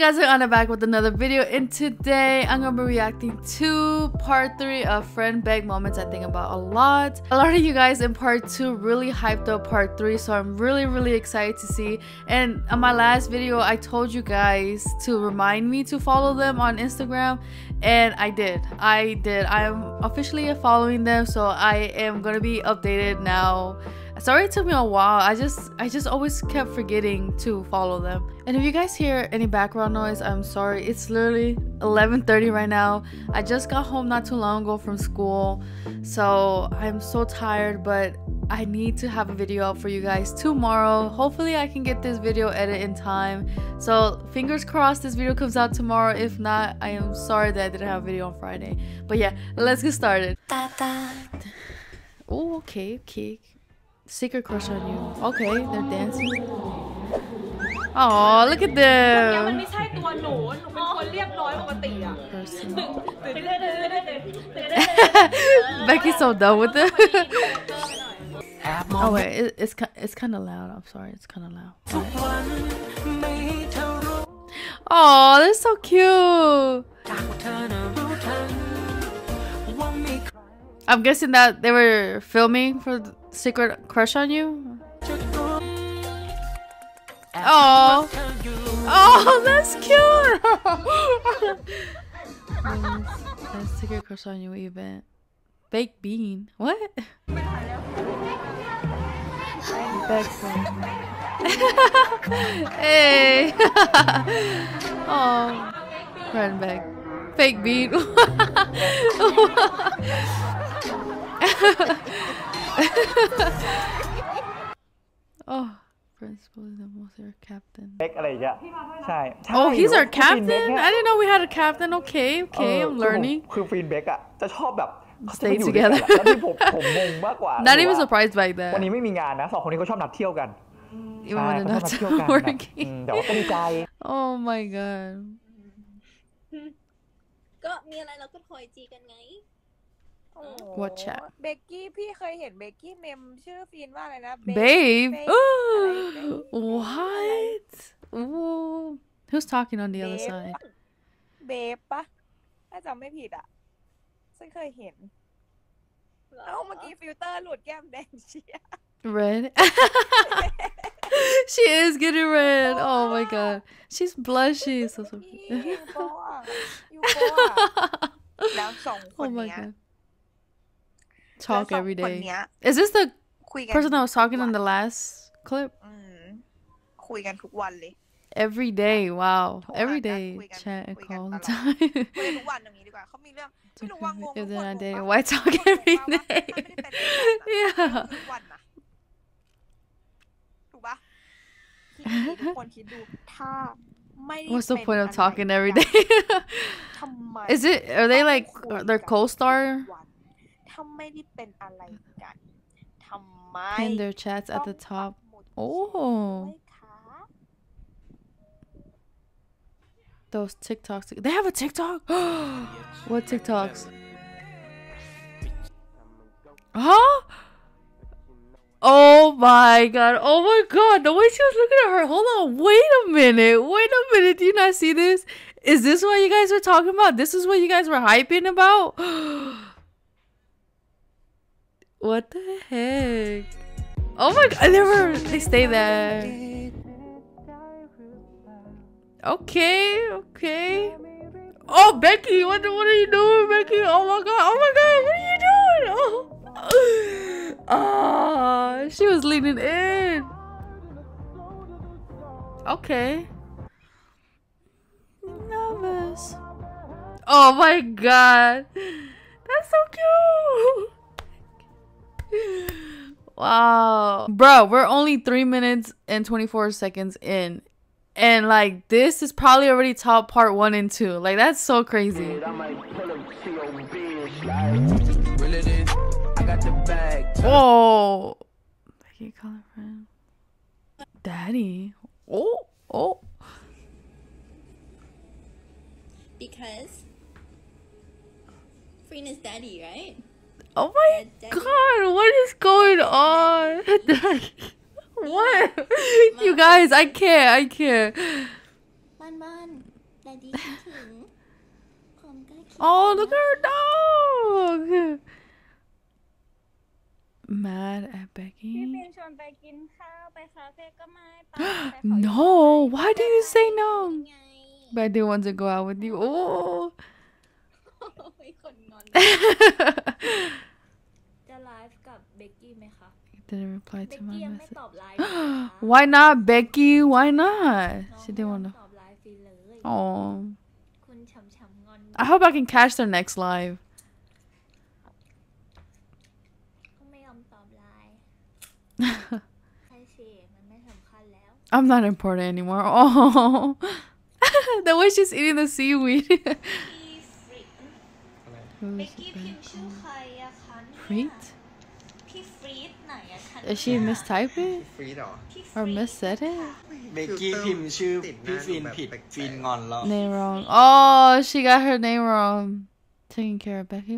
guys, I'm back with another video and today I'm going to be reacting to part 3 of FreenBeck moments I think about a lot. A lot of you guys in part 2 really hyped up part 3 so I'm really really excited to see and on my last video I told you guys to remind me to follow them on Instagram and I did. I did. I'm officially following them so I am going to be updated now sorry it took me a while. I just i just always kept forgetting to follow them. And if you guys hear any background noise i'm sorry. It's literally 11:30 right now. I just got home not too long ago from school. So i'm so tired but i need to have a video up for you guys tomorrow. Hopefully i can get this video edited in time. So fingers crossed this video comes out tomorrow. If not i am sorry that i didn't have a video on friday. But yeah let's get started. Oh okay okay Secret crush on you. Okay, they're dancing. Oh, look at them. Becky's so done with it. oh wait, it, it's it's kind of loud. I'm sorry, it's kind of loud. Oh, they're so cute. I'm guessing that they were filming for secret crush on you? Oh, oh, that's cute. that's secret crush on you event. Baked bean. What? hey. oh, FreenBeck. Fake bean. oh principal is almost our captain เล็กอะไรอย่างเงี้ยใช่ oh he's our captain I didn't know we had a captain okay okay I'm learning คือฟีนเบกอะจะชอบแบบ stay together แล้วที่ผมผมงงมากกว่า not even surprised by that วันนี้ไม่มีงานนะสองคนนี้เขาชอบนัดเที่ยวกัน even when they're not working แต่ว่าก็ดีใจ oh my god ก็มีอะไรเราก็คอยจีกันไง What chat เบกกี้พี่เคยเห็นเบกกี้เมมชื่อฟีนว่าอะไรนะ Babe What Ooh. Who's talking on the other side เบฟปะถ้าจำไม่ผิดอ่ะฉันเคยเห็นเอ้าเมื่อกี้ฟิลเตอร์หลุดแก้มแดงเชีย Red She is getting red Oh my god She's blushy so so แล้วสองคนเนี้ย talk every day. Is this the person that was talking in the last clip? Every day, wow. Every day, chat and call all the time. if they're not dating, why talk every day? yeah. What's the point of talking every day? Is it? Are they like their co-star? ถ้าไม่ได้เป็นอะไรกันทำไม Pin their chats at the top oh those TikToks they have a TikTok what TikToks huh Oh my god. Oh my god. The way she was looking at her. Hold on. Wait a minute. Wait a minute. Do you not see this? Is this what you guys were talking about? This is what you guys were hyping about? What the heck? Oh my god, I never they stay there. Okay, okay. Oh Becky, what what are you doing, Becky? Oh my god, oh my god, what are you doing? Oh, oh she was leaning in. Okay. Nervous. Oh my god. That's so cute. Wow. Bro, we're only three minutes and 24 seconds in. And like this is probably already top part one and two. Like that's so crazy. Oh, Becky call her friend. Daddy. Oh, oh. Because is daddy, right? Oh my god, what is going on? what? you guys, I can't, I can't. Oh, look at her dog! Mad at Becky. no, why do you say no? But I do want to go out with you. Oh. โอ้ยคนงอน จะไลฟ์กับเบกกี้ไหมคะ Didn't reply เบ to กกี้ my ยังไม่ message. ตอบไลฟ์เลยนะคะ Why not, Becky? Why not? น้อง She didn't ไม่ want ยอ to. มตอบไลฟ์ฟรีเลย Oh. คุณช้ำๆงอน I hope I can catch their next live. ก็ไม่ยอมตอบไลน์ใช่สิมันไม่สำคัญแล้ว I'm not important anymore. Oh. the way she's eating the seaweed. พี่ฟริต Who เบ is กกี้ it? พิมพ์ชื่อใครอะคะเนี่ย Preet? พี่ฟรีดไหนอะคะ Is she mistype it? ฟรีดเหรอ พี่ฟ Or รีด miss said it? เบกกี้พิมพ์ชื่อพี่ฟินผิดฟินงอนแล้ว Name wrong. Oh, she got her name wrong. Taking care of Becky.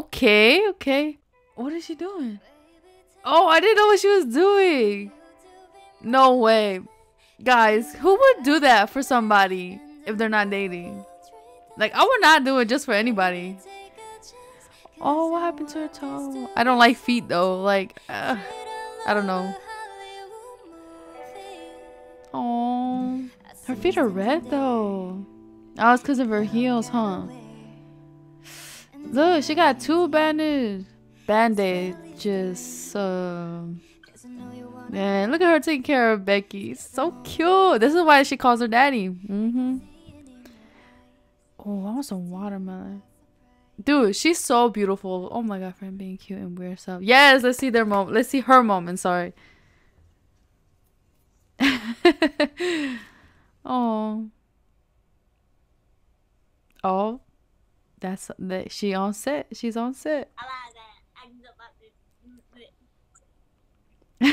okay, okay. What is she doing? Oh, I didn't know what she was doing. No way. Guys, who would do that for somebody if they're not dating? Like, I would not do it just for anybody. Oh, what happened to her toe? I don't like feet though. Like, uh, I don't know. Oh, her feet are red though. Oh, it's because of her heels, huh? Look, she got two bandage bandages. Um, man, look at her taking care of Becky. So cute. This is why she calls her daddy. Mm-hmm. Oh, I want some watermelon. Dude, she's so beautiful. Oh my god, friend being cute and weird So Yes, let's see their moment. Let's see her moment. Sorry. oh. Oh. That's that. She on set. She's on set.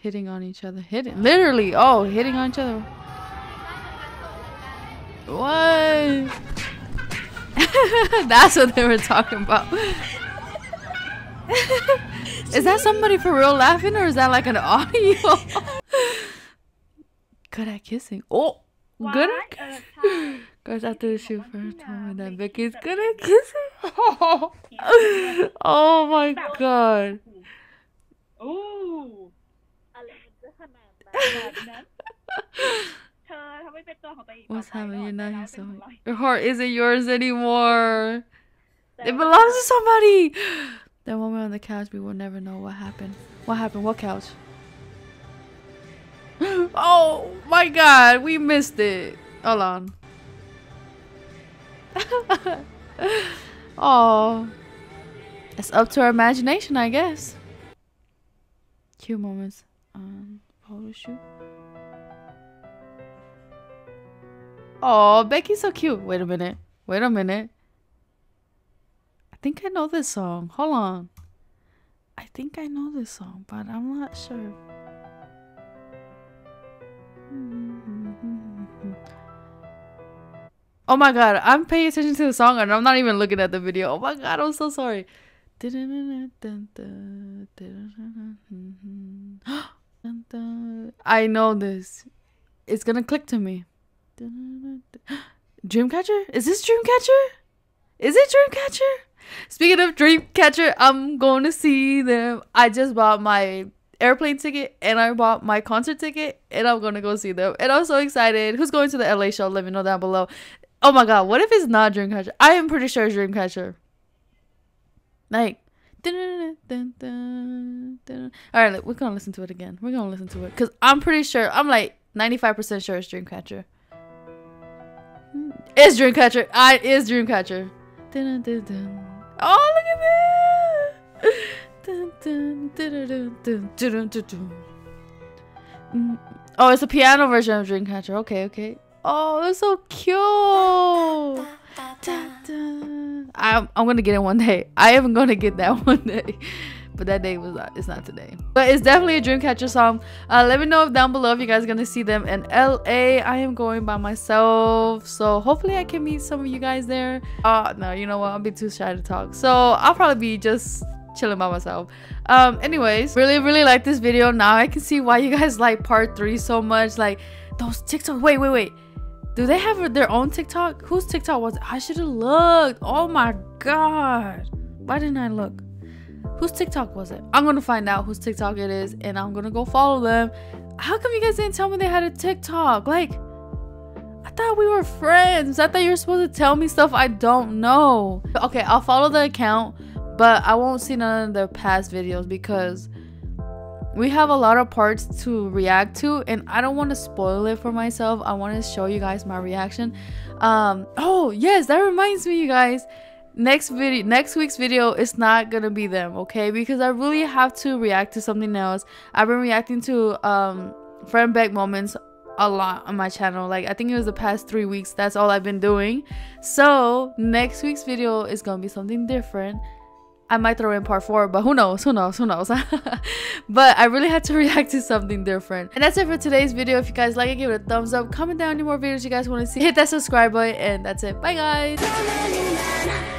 hitting on each other. Hitting literally. Oh, hitting on each other. What? That's what they were talking about. is that somebody for real laughing or is that like an audio? good at kissing. Oh, good at kissing. Goes after the shoot for her told me that Vicky's good at kissing. oh my god. โ What's happening now? Your heart isn't yours anymore. It belongs to uh, somebody. That woman on the couch, we will never know what happened. What happened? What couch? oh my god, we missed it. Hold on. oh. It's up to our imagination, I guess. Cute moments. Um, photo shoot. Oh, Becky's so cute. Wait a minute. Wait a minute. I think I know this song. Hold on. I think I know this song, but I'm not sure. Oh my god, I'm paying attention to the song and I'm not even looking at the video. Oh my god, I'm so sorry. I know this. It's gonna click to me. Dreamcatcher? Is this Dreamcatcher? Is it Dreamcatcher? Speaking of Dreamcatcher, I'm going to see them. I just bought my airplane ticket and I bought my concert ticket and I'm going to go see them. And I'm so excited. Who's going to the LA show? Let me know down below. Oh my god, what if it's not Dreamcatcher? I am pretty sure it's Dreamcatcher. Like, all right, we're gonna listen to it again. We're gonna listen to it because I'm pretty sure. I'm like 95% sure it's Dreamcatcher. It's Dreamcatcher. I is Dreamcatcher. Dun, dun, dun, oh, look at that! Oh, it's a piano version of Dreamcatcher. Okay, okay. Oh, that's so cute. I'm, I'm gonna get it one day. I am gonna get that one day. But that day was not, it's not today. But it's definitely a Dreamcatcher song. Uh, let me know down below if you guys are gonna see them in LA. I am going by myself. So hopefully I can meet some of you guys there. Uh no, you know what? I'll be too shy to talk. So I'll probably be just chilling by myself um anyways really really like this video now i can see why you guys like part three so much like those TikTok. Wait, wait, wait. Do they have their own TikTok? Whose TikTok was it? I should have looked. Oh my god. Why didn't I look? Whose TikTok was it? I'm gonna find out whose TikTok it is and I'm gonna go follow them. How come you guys didn't tell me they had a TikTok? Like, I thought we were friends. I thought you were supposed to tell me stuff I don't know. Okay, I'll follow the account, but I won't see none of their past videos because we have a lot of parts to react to and i don't want to spoil it for myself i want to show you guys my reaction um oh yes that reminds me you guys next video next week's video is not gonna be them okay because i really have to react to something else i've been reacting to um FreenBeck moments a lot on my channel like i think it was the past three weeks that's all i've been doing so next week's video is gonna be something different I might throw in part four, but who knows? Who knows? Who knows? but I really had to react to something different. And that's it for today's video. If you guys like it, give it a thumbs up. Comment down any more videos you guys want to see. Hit that subscribe button, and that's it. Bye, guys.